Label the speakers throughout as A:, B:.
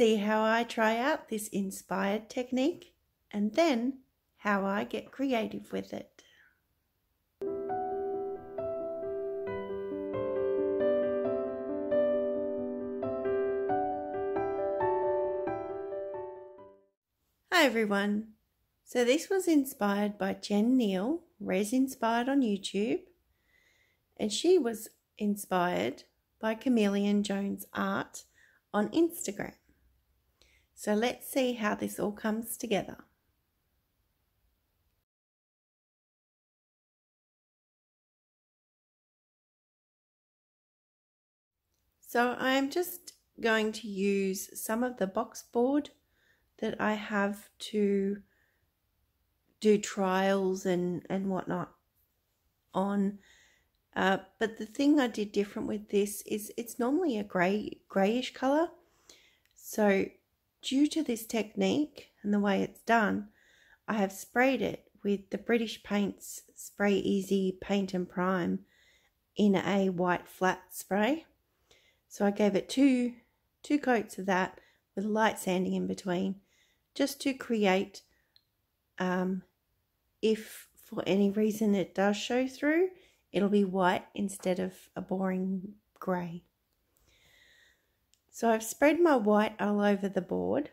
A: see how I try out this inspired technique and then how I get creative with it. Hi everyone. So this was inspired by Jenn Neil, Res Inspired on YouTube, and she was inspired by Chameleon Jones Art on Instagram. So let's see how this all comes together. So I'm just going to use some of the box board that I have to do trials and, and whatnot on. Uh, but the thing I did different with this is it's normally a grey greyish colour. So due to this technique and the way it's done, I have sprayed it with the British Paints Spray Easy Paint and Prime in a white flat spray. So I gave it two, two coats of that with light sanding in between just to create um, if for any reason it does show through it'll be white instead of a boring grey so I've spread my white all over the board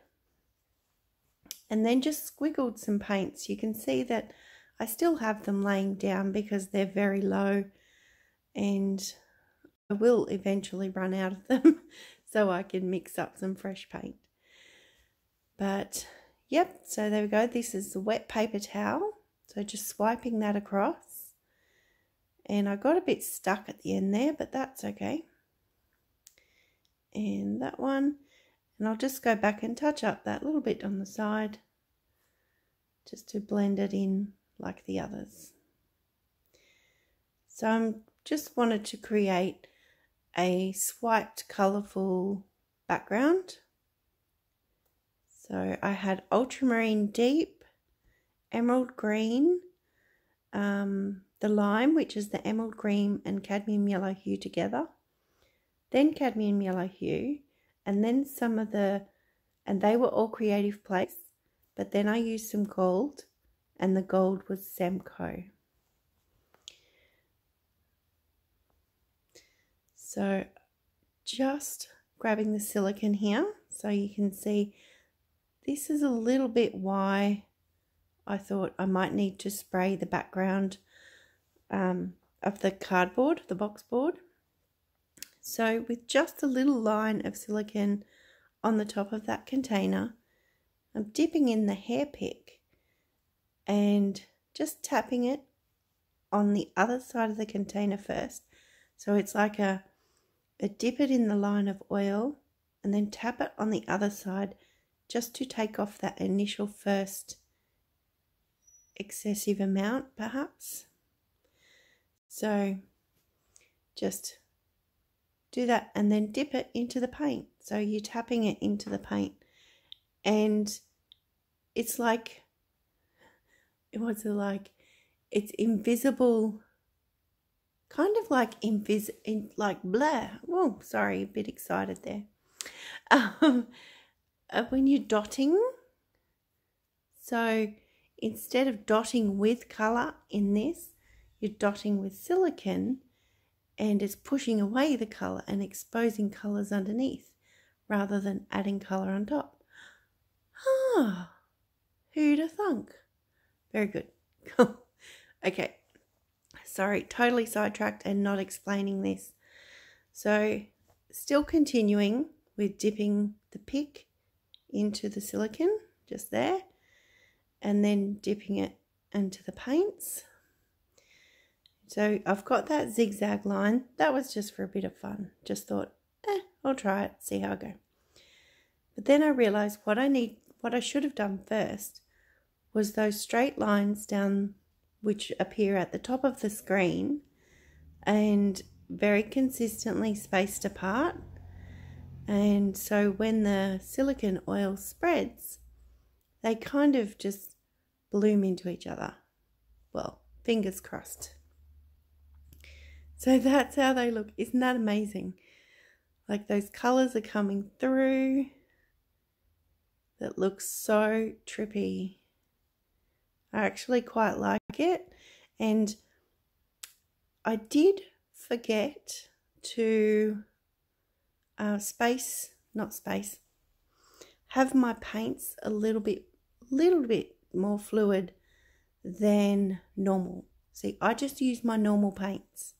A: and then just squiggled some paints you can see that I still have them laying down because they're very low and I will eventually run out of them so I can mix up some fresh paint but yep, so there we go. This is the wet paper towel. So just swiping that across. And I got a bit stuck at the end there, but that's okay. And that one. And I'll just go back and touch up that little bit on the side. Just to blend it in like the others. So I'm just wanted to create a swiped colourful background so I had ultramarine deep, emerald green, um, the lime, which is the emerald green and cadmium yellow hue together, then cadmium yellow hue, and then some of the, and they were all creative place, but then I used some gold, and the gold was Semco. So just grabbing the silicone here so you can see this is a little bit why I thought I might need to spray the background um, of the cardboard, the box board. So with just a little line of silicone on the top of that container, I'm dipping in the hair pick and just tapping it on the other side of the container first. So it's like a, a dip it in the line of oil and then tap it on the other side just to take off that initial first excessive amount perhaps. So just do that and then dip it into the paint. So you're tapping it into the paint and it's like, it like? It's invisible, kind of like invis, in, like blah. Oh, sorry, a bit excited there. Um, uh, when you're dotting, so instead of dotting with colour in this, you're dotting with silicone and it's pushing away the colour and exposing colours underneath rather than adding colour on top. Ah, who'd have thunk? Very good. okay, sorry, totally sidetracked and not explaining this. So, still continuing with dipping the pick into the silicone just there and then dipping it into the paints. So I've got that zigzag line. That was just for a bit of fun. Just thought, eh, I'll try it, see how I go. But then I realized what I need, what I should have done first was those straight lines down which appear at the top of the screen and very consistently spaced apart and so when the silicone oil spreads, they kind of just bloom into each other. Well, fingers crossed. So that's how they look. Isn't that amazing? Like those colors are coming through that looks so trippy. I actually quite like it. And I did forget to uh, space, not space, have my paints a little bit, little bit more fluid than normal. See, I just use my normal paints.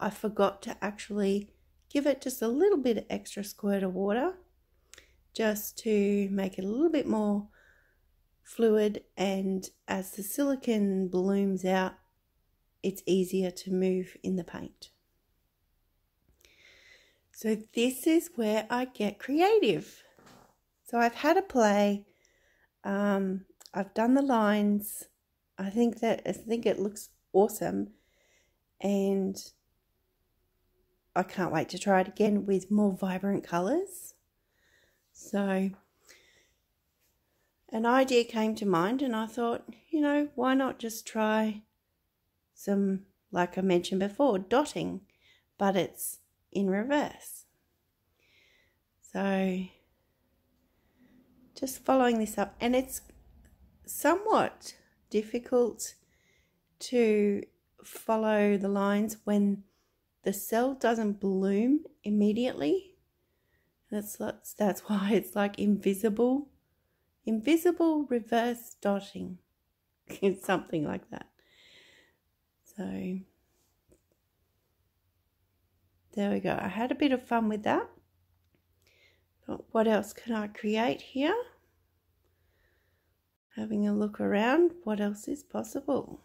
A: I forgot to actually give it just a little bit of extra squirt of water just to make it a little bit more fluid and as the silicone blooms out it's easier to move in the paint. So this is where I get creative. So I've had a play. Um, I've done the lines. I think that I think it looks awesome, and I can't wait to try it again with more vibrant colours. So an idea came to mind, and I thought, you know, why not just try some, like I mentioned before, dotting, but it's in reverse. So just following this up and it's somewhat difficult to follow the lines when the cell doesn't bloom immediately that's that's, that's why it's like invisible invisible reverse dotting something like that so there we go I had a bit of fun with that But what else can I create here? Having a look around, what else is possible?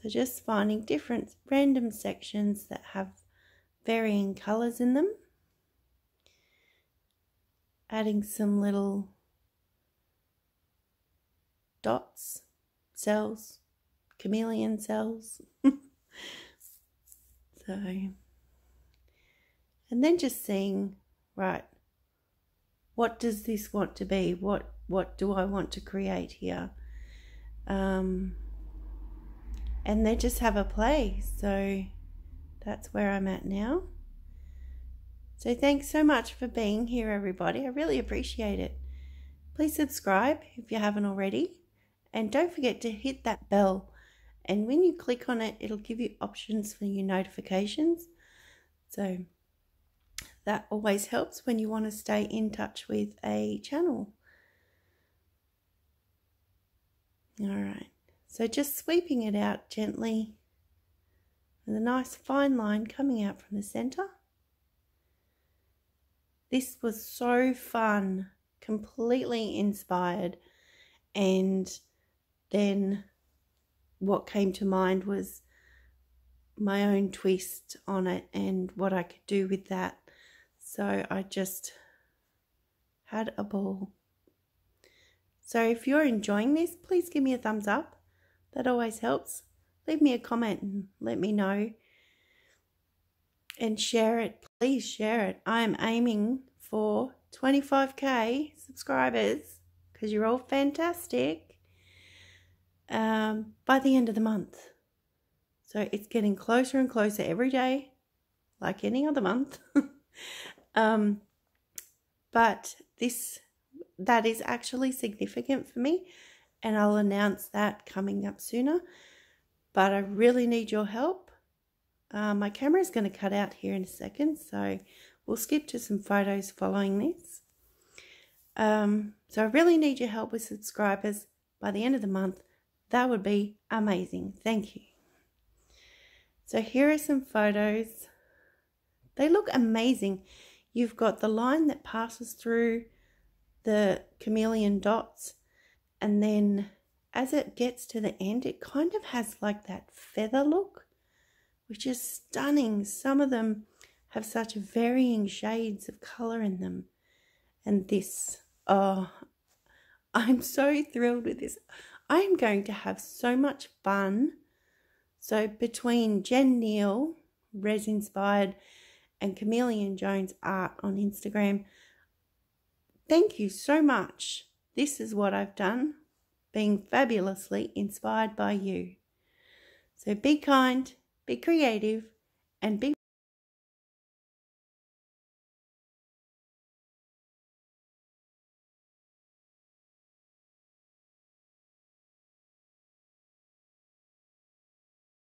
A: So just finding different random sections that have varying colours in them. Adding some little dots, cells, chameleon cells. So, and then just seeing, right, what does this want to be? What what do I want to create here? Um, and they just have a play. So that's where I'm at now. So thanks so much for being here, everybody. I really appreciate it. Please subscribe if you haven't already. And don't forget to hit that bell and when you click on it it'll give you options for your notifications so that always helps when you want to stay in touch with a channel all right so just sweeping it out gently with a nice fine line coming out from the center this was so fun completely inspired and then what came to mind was my own twist on it and what I could do with that. So I just had a ball. So if you're enjoying this, please give me a thumbs up. That always helps. Leave me a comment and let me know. And share it. Please share it. I am aiming for 25k subscribers because you're all fantastic um, by the end of the month. So it's getting closer and closer every day, like any other month. um, but this that is actually significant for me, and I'll announce that coming up sooner. But I really need your help. Uh, my camera is going to cut out here in a second, so we'll skip to some photos following this. Um, so I really need your help with subscribers by the end of the month that would be amazing. Thank you. So here are some photos. They look amazing. You've got the line that passes through the chameleon dots and then as it gets to the end it kind of has like that feather look which is stunning. Some of them have such varying shades of color in them. And this, oh, I'm so thrilled with this. I am going to have so much fun. So between Jenn Neil, Res Inspired, and Chameleon Jones Art on Instagram, thank you so much. This is what I've done, being fabulously inspired by you. So be kind, be creative, and be